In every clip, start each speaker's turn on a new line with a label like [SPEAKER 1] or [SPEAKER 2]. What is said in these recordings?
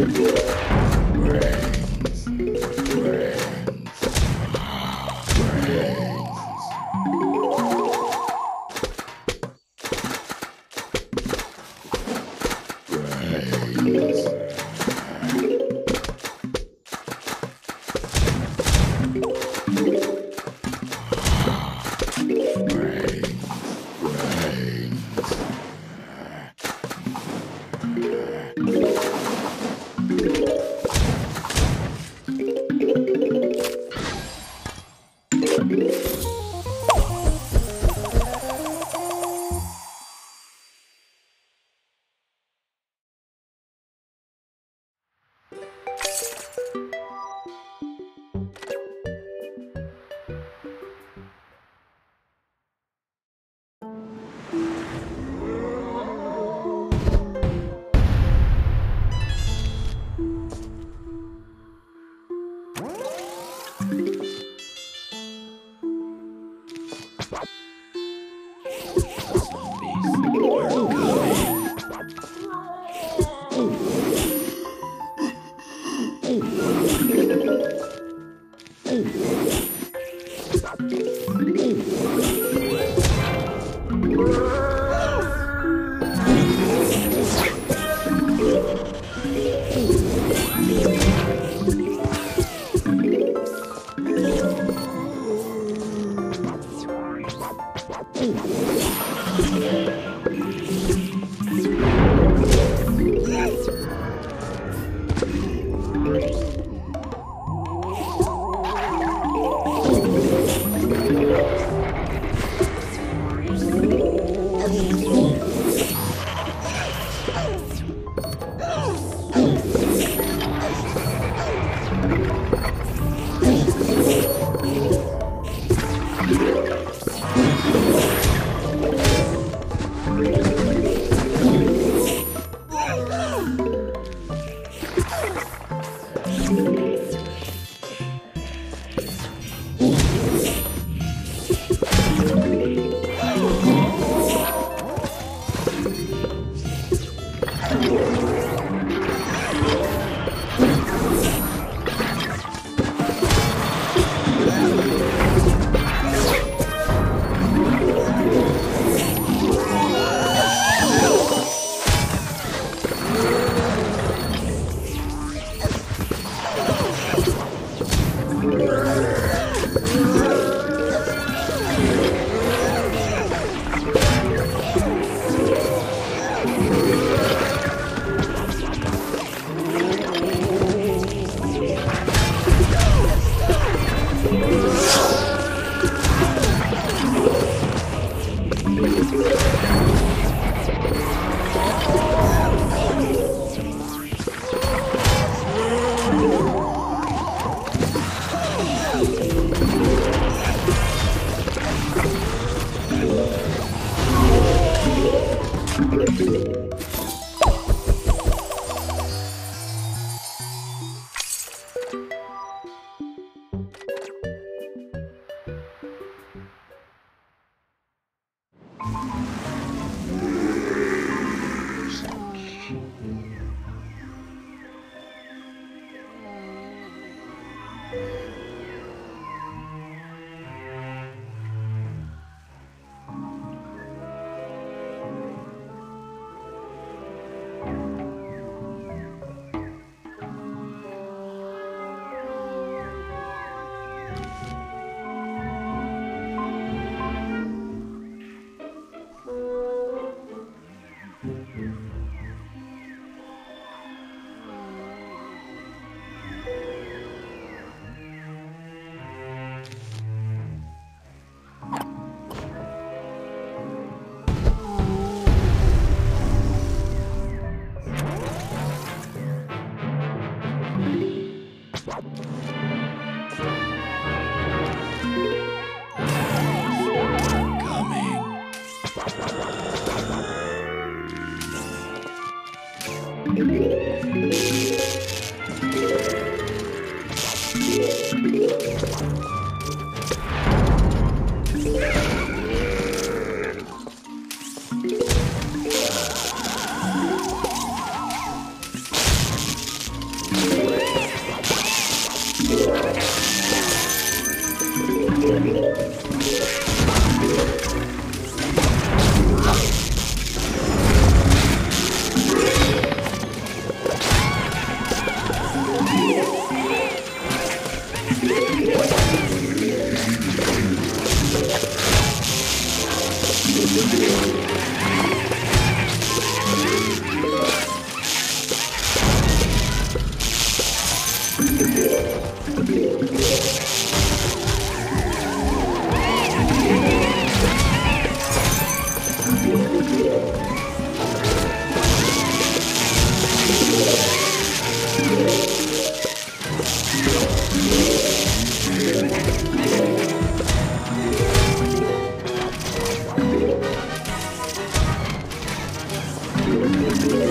[SPEAKER 1] Right. Thank you. Thank you.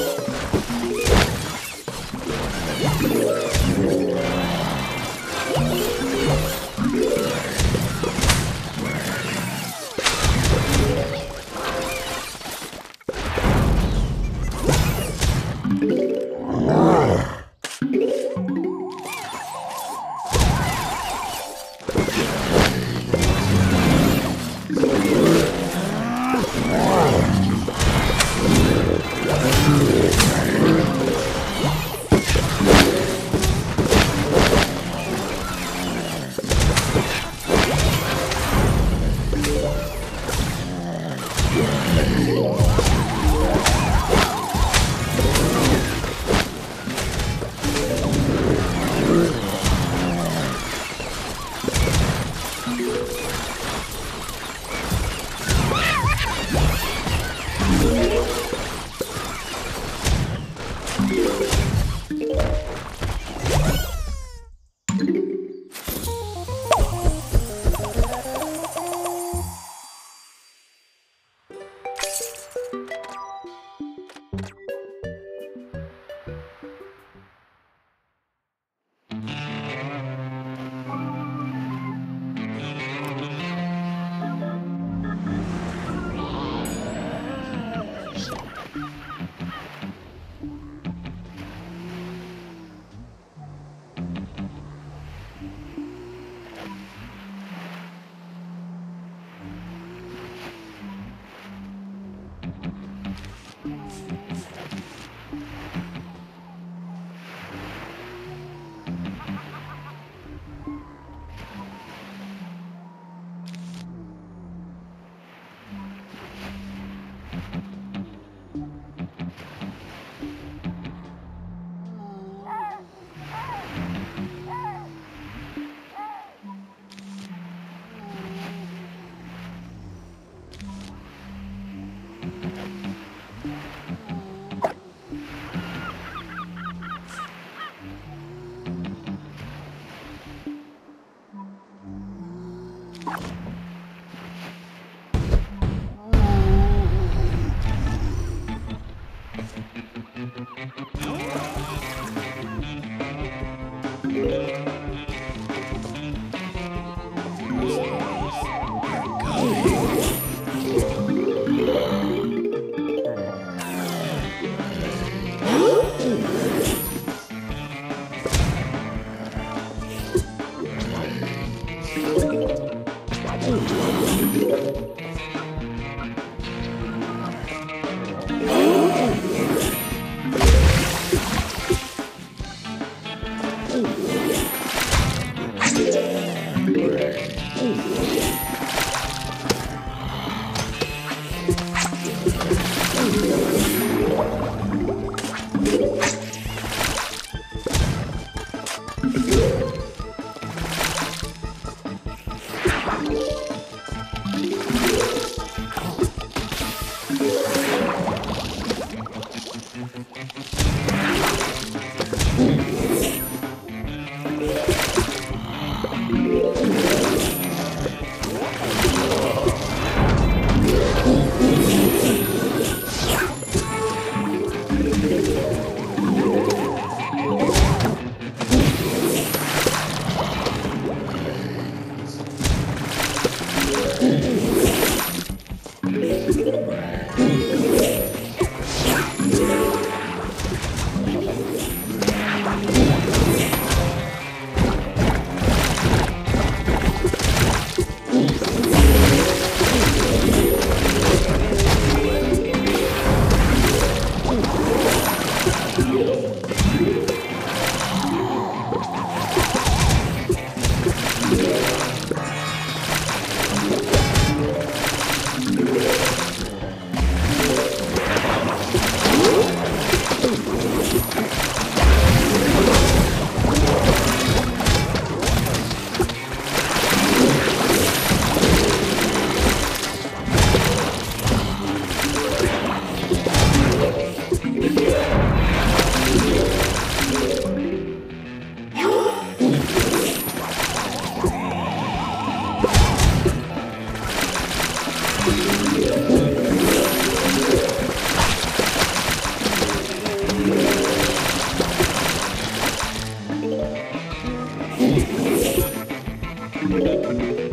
[SPEAKER 1] Thank you. you Thank you.